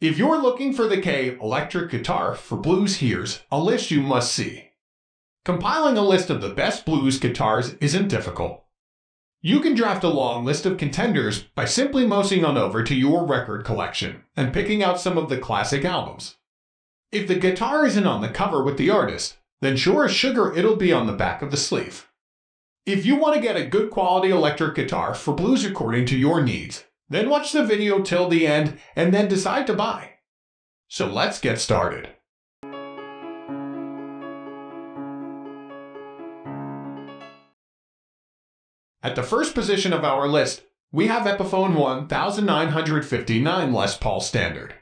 If you're looking for the Kay electric guitar for blues, here's a list you must see. Compiling a list of the best blues guitars isn't difficult. You can draft a long list of contenders by simply mousing on over to your record collection and picking out some of the classic albums. If the guitar isn't on the cover with the artist, then sure as sugar it'll be on the back of the sleeve. If you want to get a good quality electric guitar for blues according to your needs, then watch the video till the end and then decide to buy. So let's get started. At the first position of our list, we have Epiphone 1959 Les Paul Standard.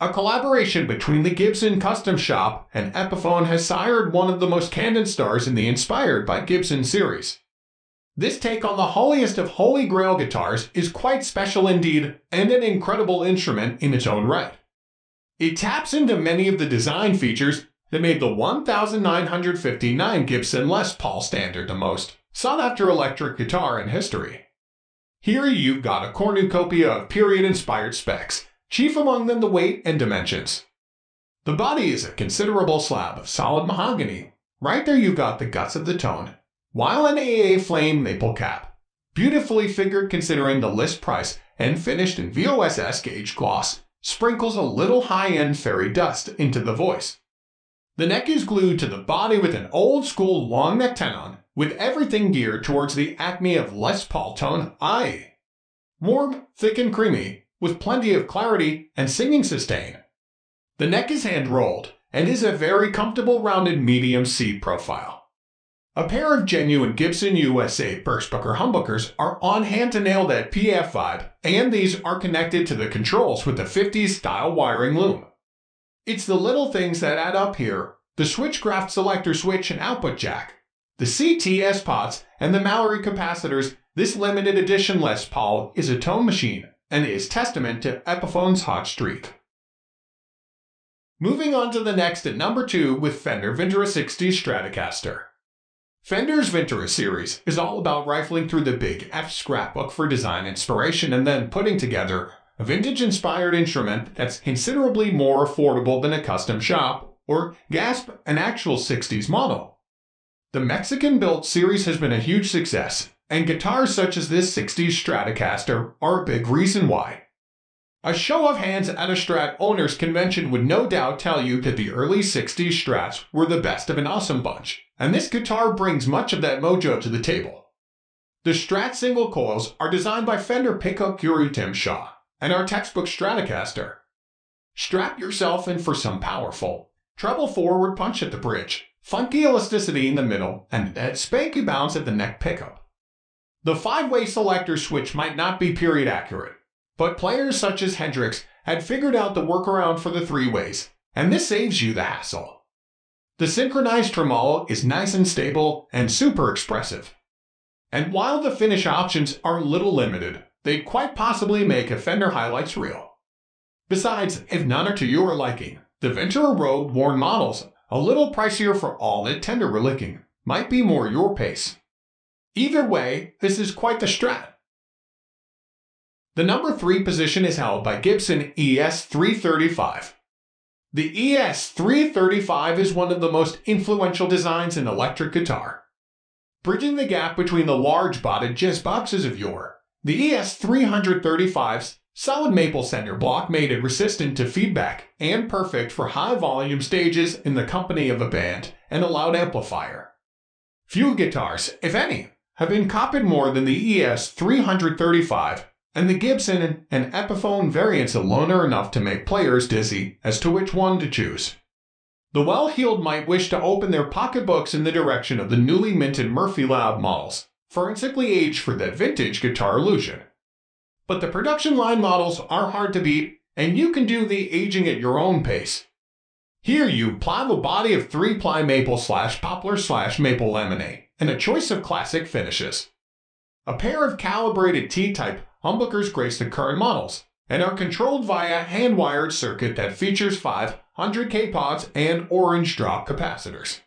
A collaboration between the Gibson Custom Shop and Epiphone has sired one of the most candid stars in the Inspired by Gibson series. This take on the holiest of holy grail guitars is quite special indeed and an incredible instrument in its own right. It taps into many of the design features that made the 1959 Gibson Les Paul standard the most sought after electric guitar in history. Here you've got a cornucopia of period inspired specs chief among them the weight and dimensions. The body is a considerable slab of solid mahogany. Right there you've got the guts of the tone, while an AA flame maple cap. Beautifully figured considering the list price and finished in VOSS gauge gloss, sprinkles a little high-end fairy dust into the voice. The neck is glued to the body with an old school long neck tenon, with everything geared towards the acme of Les Paul tone I. Warm, thick and creamy, with plenty of clarity and singing sustain. The neck is hand rolled and is a very comfortable rounded medium C profile. A pair of genuine Gibson USA Burstbucker humbuckers are on hand to nail that PAF vibe, and these are connected to the controls with the 50s style wiring loom. It's the little things that add up here the Switchcraft selector switch and output jack, the CTS pots, and the Mallory capacitors. This limited edition Les Paul is a tone machine and is testament to Epiphone's hot streak. Moving on to the next at number 2 with Fender Vintera 60 Stratocaster. Fender's Vintera series is all about rifling through the big F scrapbook for design inspiration and then putting together a vintage inspired instrument that's considerably more affordable than a custom shop or, gasp, an actual 60s model. The Mexican built series has been a huge success and guitars such as this 60s Stratocaster are a big reason why. A show of hands at a Strat owners convention would no doubt tell you that the early 60s Strats were the best of an awesome bunch, and this guitar brings much of that mojo to the table. The Strat single coils are designed by Fender pickup guru Tim Shaw and are textbook Stratocaster. Strap yourself in for some powerful, treble forward punch at the bridge, funky elasticity in the middle, and that spanky bounce at the neck pickup. The five-way selector switch might not be period accurate, but players such as Hendrix had figured out the workaround for the three ways, and this saves you the hassle. The synchronized tremolo is nice and stable and super expressive. And while the finish options are a little limited, they'd quite possibly make a Fender Highlights real. Besides, if none are to your liking, the Vintera Road worn models, a little pricier for all that tender relicking, might be more your pace. Either way, this is quite the strat. The number 3 position is held by Gibson ES335. The ES335 is one of the most influential designs in electric guitar. Bridging the gap between the large bodied jazz boxes of yore, the ES335's solid maple center block made it resistant to feedback and perfect for high volume stages in the company of a band and a loud amplifier. Few guitars, if any, have been copied more than the ES335, and the Gibson and Epiphone variants alone are enough to make players dizzy as to which one to choose. The well-heeled might wish to open their pocketbooks in the direction of the newly minted Murphy Lab models, forensically aged for that vintage guitar illusion. But the production line models are hard to beat, and you can do the aging at your own pace. Here you plow a body of 3-ply maple slash poplar slash maple laminate and a choice of classic finishes. A pair of calibrated T-type humbuckers grace the current models and are controlled via hand-wired circuit that features five 100K pots and orange drop capacitors.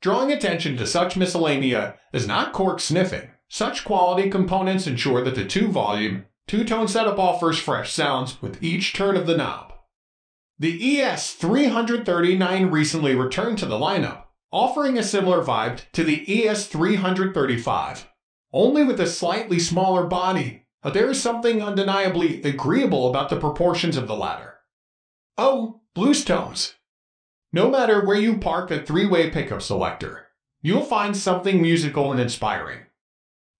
Drawing attention to such miscellanea is not cork sniffing. Such quality components ensure that the two-volume, two-tone setup offers fresh sounds with each turn of the knob. The ES339 recently returned to the lineup, offering a similar vibe to the ES335, only with a slightly smaller body, there is something undeniably agreeable about the proportions of the latter. Oh, blues tones. No matter where you park the three-way pickup selector, you'll find something musical and inspiring.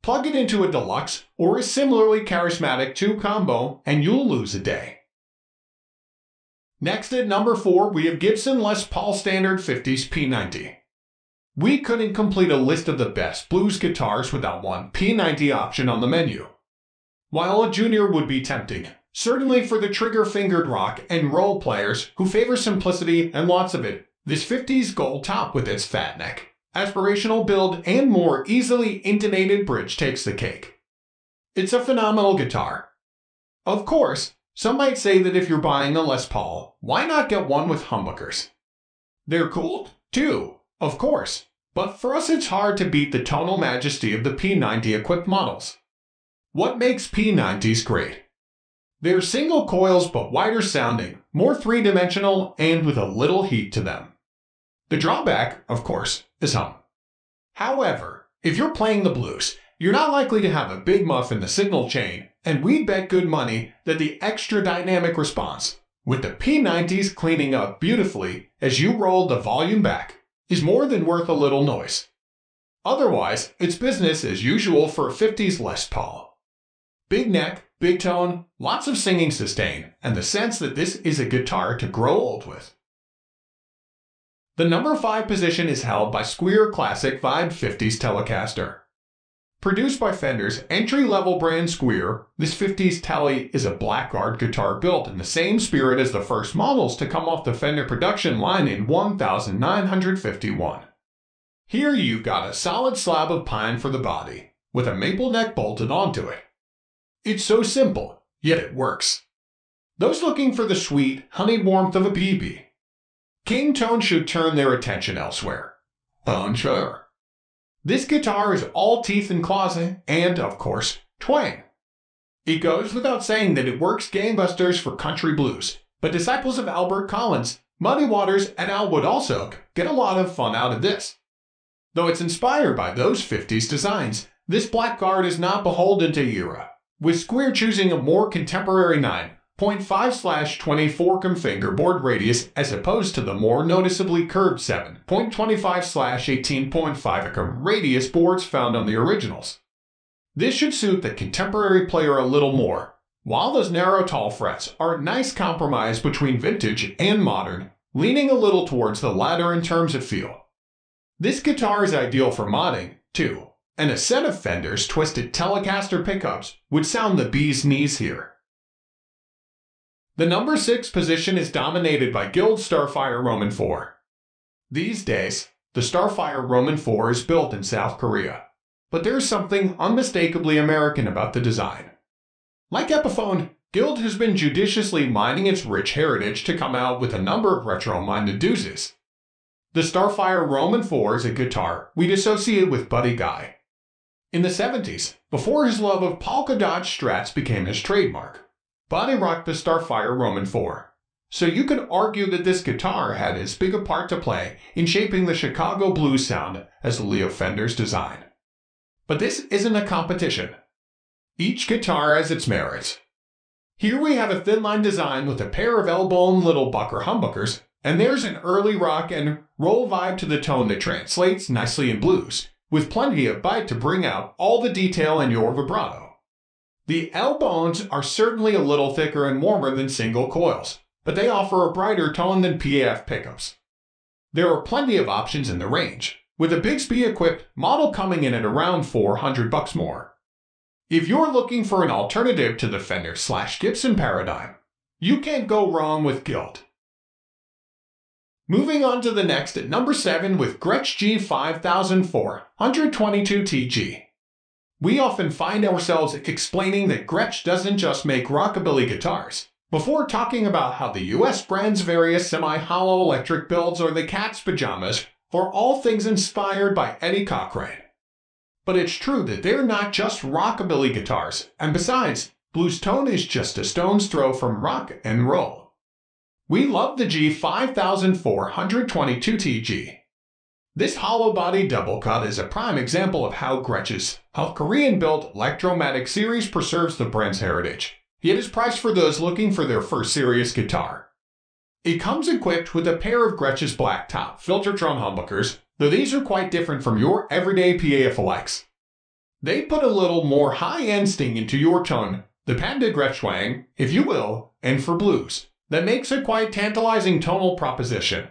Plug it into a deluxe or a similarly charismatic 2 combo and you'll lose a day. Next at number 4 we have Gibson Les Paul Standard 50s P90. We couldn't complete a list of the best blues guitars without one P90 option on the menu. While a junior would be tempting, certainly for the trigger-fingered rock and roll players who favor simplicity and lots of it, this 50s gold top with its fat neck aspirational build, and more easily intonated bridge takes the cake. It's a phenomenal guitar. Of course, some might say that if you're buying a Les Paul, why not get one with humbuckers? They're cool, too, of course, but for us it's hard to beat the tonal majesty of the P90 equipped models. What makes P90s great? They're single coils but wider sounding, more three-dimensional, and with a little heat to them. The drawback, of course, is hum. However, if you're playing the blues, you're not likely to have a big muff in the signal chain, and we'd bet good money that the extra dynamic response, with the P90s cleaning up beautifully as you roll the volume back, is more than worth a little noise. Otherwise, it's business as usual for a 50s Les Paul. Big neck, big tone, lots of singing sustain, and the sense that this is a guitar to grow old with. The number 5 position is held by Squier Classic Vibe 50s Telecaster. Produced by Fender's entry-level brand Squier, this 50s Tele is a blackguard guitar built in the same spirit as the first models to come off the Fender production line in 1951. Here you've got a solid slab of pine for the body, with a maple neck bolted onto it. It's so simple, yet it works. Those looking for the sweet, honey warmth of a BB King Tone should turn their attention elsewhere. Unsure. This guitar is all teeth and claws and, of course, twang. It goes without saying that it works gangbusters for country blues, but disciples of Albert Collins, Muddy Waters, and Al Wood also get a lot of fun out of this. Though it's inspired by those 50s designs, this blackguard is not beholden to era, with Squier choosing a more contemporary 9.5 slash 24 com fingerboard radius as opposed to the more noticeably curved 7.25 slash 18.5 radius boards found on the originals. This should suit the contemporary player a little more, while those narrow tall frets are a nice compromise between vintage and modern, leaning a little towards the latter in terms of feel. This guitar is ideal for modding, too, and a set of Fender's twisted Telecaster pickups would sound the bee's knees here. The number 6 position is dominated by Guild Starfire Roman 4. These days, the Starfire Roman 4 is built in South Korea, but there's something unmistakably American about the design. Like Epiphone, Guild has been judiciously mining its rich heritage to come out with a number of retro-minded doozies. The Starfire Roman 4 is a guitar we'd associate with Buddy Guy. In the 70s, before his love of polka dot strats became his trademark, Buddy rocked the Starfire Roman 4. So you could argue that this guitar had as big a part to play in shaping the Chicago blues sound as Leo Fender's design. But this isn't a competition. Each guitar has its merits. Here we have a thin line design with a pair of elbow and little bucker humbuckers, and there's an early rock and roll vibe to the tone that translates nicely in blues, with plenty of bite to bring out all the detail in your vibrato. The L bones are certainly a little thicker and warmer than single coils, but they offer a brighter tone than PAF pickups. There are plenty of options in the range, with a Bigsby equipped model coming in at around 400 bucks more. If you're looking for an alternative to the Fender slash Gibson paradigm, you can't go wrong with Guild. Moving on to the next at number 7 with Gretsch G5004 122TG we often find ourselves explaining that Gretsch doesn't just make rockabilly guitars, before talking about how the US brand's various semi-hollow electric builds or the cat's pajamas are all things inspired by Eddie Cochran. But it's true that they're not just rockabilly guitars, and besides, blues tone is just a stone's throw from rock and roll. We love the G5422TG. This hollow body double cut is a prime example of how Gretsch's South Korean built Electromatic series preserves the brand's heritage, yet is priced for those looking for their first serious guitar. It comes equipped with a pair of Gretsch's black top Filtertron humbuckers, though these are quite different from your everyday PAFLX. They put a little more high-end sting into your tone, the Panda Gretschwang, if you will, and for blues, that makes a quite tantalizing tonal proposition.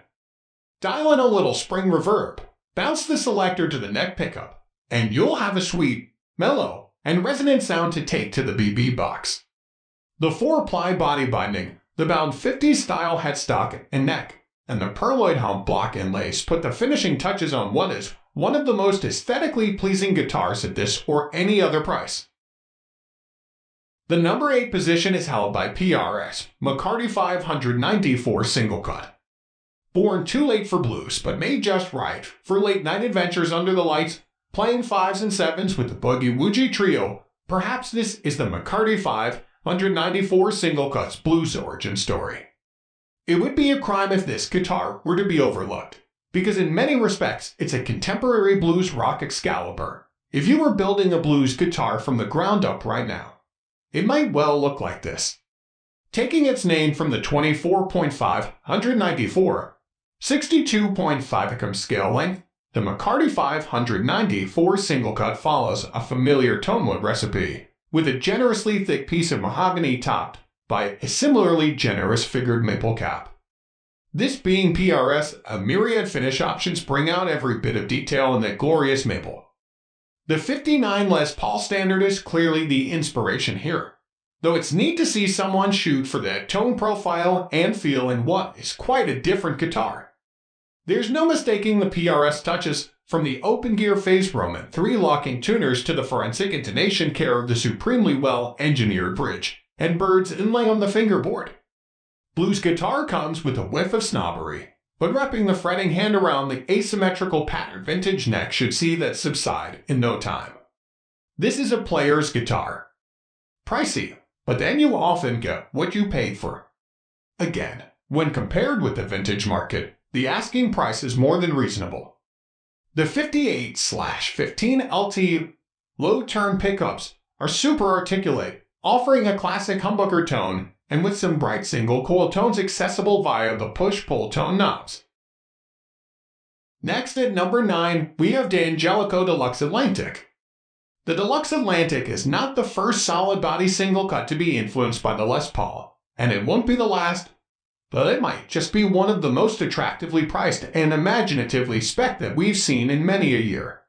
Dial in a little spring reverb, bounce the selector to the neck pickup, and you'll have a sweet, mellow, and resonant sound to take to the BB box. The four-ply body binding, the bound 50s style headstock and neck, and the pearloid hump block inlays put the finishing touches on what is one of the most aesthetically pleasing guitars at this or any other price. The number 8 position is held by PRS McCarty 594 single cut. Born too late for blues, but made just right for late night adventures under the lights, playing fives and sevens with the Boogie Woogie Trio, perhaps this is the McCarty 594 single cuts blues origin story. It would be a crime if this guitar were to be overlooked, because in many respects it's a contemporary blues rock Excalibur. If you were building a blues guitar from the ground up right now, it might well look like this. Taking its name from the 24.5 194 62.5 scale length, the McCarty 594 single cut follows a familiar tonewood recipe, with a generously thick piece of mahogany topped by a similarly generous figured maple cap. This being PRS, a myriad finish options bring out every bit of detail in that glorious maple. The 59 Les Paul standard is clearly the inspiration here, though it's neat to see someone shoot for that tone profile and feel in what is quite a different guitar. There's no mistaking the PRS touches from the open gear phase Roman three locking tuners to the forensic intonation care of the supremely well engineered bridge and Byrd's inlay on the fingerboard. Blues guitar comes with a whiff of snobbery, but wrapping the fretting hand around the asymmetrical pattern vintage neck should see that subside in no time. This is a player's guitar. Pricey, but then you often get what you paid for. Again, when compared with the vintage market, the asking price is more than reasonable. The 58 15 LT low turn pickups are super articulate, offering a classic humbucker tone and with some bright single coil tones accessible via the push-pull tone knobs. Next at number 9, we have D'Angelico Deluxe Atlantic. The Deluxe Atlantic is not the first solid body single cut to be influenced by the Les Paul, and it won't be the last but it might just be one of the most attractively priced and imaginatively spec that we've seen in many a year.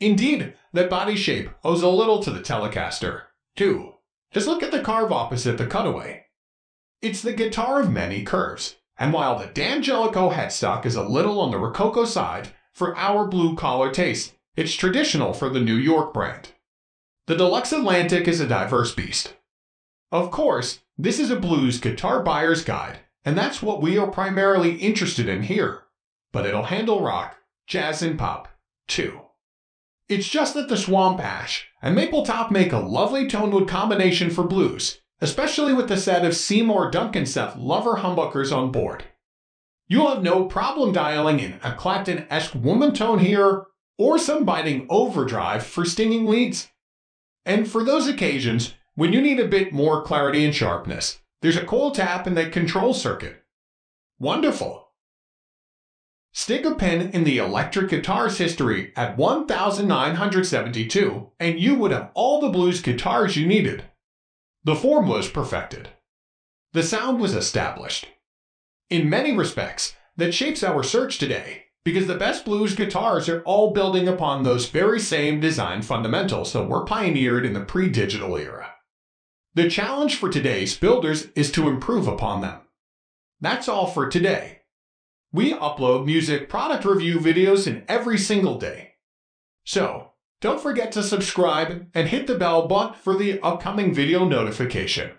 Indeed, that body shape owes a little to the Telecaster, too. Just look at the carve opposite the cutaway. It's the guitar of many curves, and while the D'Angelico headstock is a little on the Rococo side for our blue collar taste, it's traditional for the New York brand. The Deluxe Atlantic is a diverse beast. Of course, this is a blues guitar buyer's guide, and that's what we are primarily interested in here. But it'll handle rock, jazz, and pop, too. It's just that the Swamp Ash and Maple Top make a lovely tonewood combination for blues, especially with the set of Seymour Duncan-Seth Lover humbuckers on board. You'll have no problem dialing in a Clapton-esque woman tone here, or some biting overdrive for stinging leads. And for those occasions when you need a bit more clarity and sharpness, there's a coil tap in the control circuit. Wonderful. Stick a pin in the electric guitar's history at 1972 and you would have all the blues guitars you needed. The form was perfected. The sound was established. In many respects, that shapes our search today because the best blues guitars are all building upon those very same design fundamentals that were pioneered in the pre-digital era. The challenge for today's builders is to improve upon them. That's all for today. We upload music product review videos in every single day. So, don't forget to subscribe and hit the bell button for the upcoming video notification.